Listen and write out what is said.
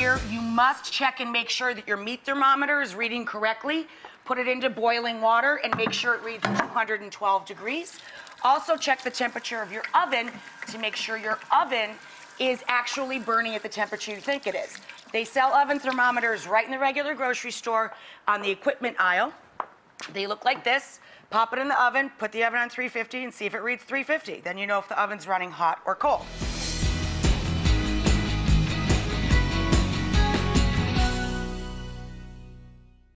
here, you must check and make sure that your meat thermometer is reading correctly. Put it into boiling water and make sure it reads 212 degrees. Also check the temperature of your oven to make sure your oven is actually burning at the temperature you think it is. They sell oven thermometers right in the regular grocery store on the equipment aisle. They look like this. Pop it in the oven, put the oven on 350 and see if it reads 350. Then you know if the oven's running hot or cold.